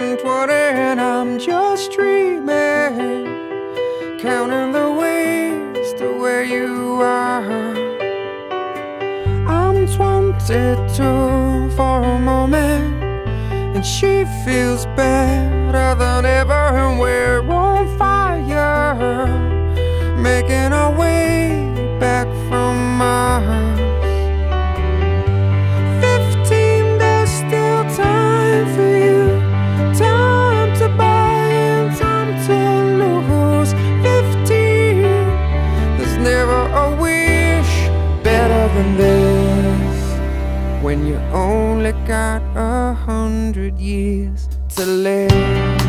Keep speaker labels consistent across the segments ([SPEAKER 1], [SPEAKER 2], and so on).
[SPEAKER 1] and 20 and I'm just dreaming Counting the ways to where you are. I'm 22 for a moment And she feels better than ever. when you only got a hundred years to live.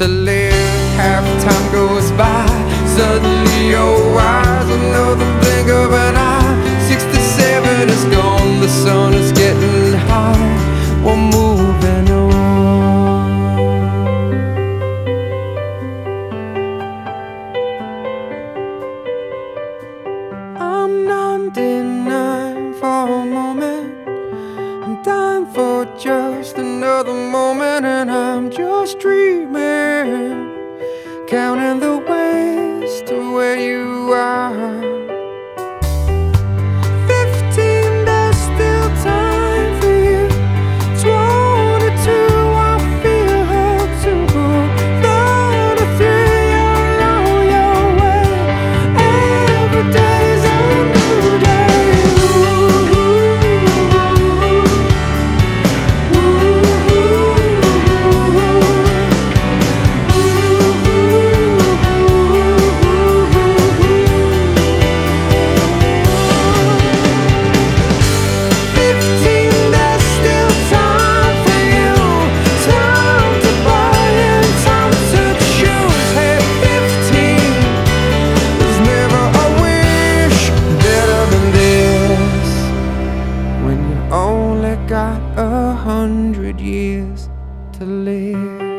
[SPEAKER 1] to live. Half time goes by, suddenly you're wise. Another blink of an eye, 67 is gone, the sun is getting high. One moving on. I'm not in. dreaming, counting the ways to where you are. got a hundred years to live.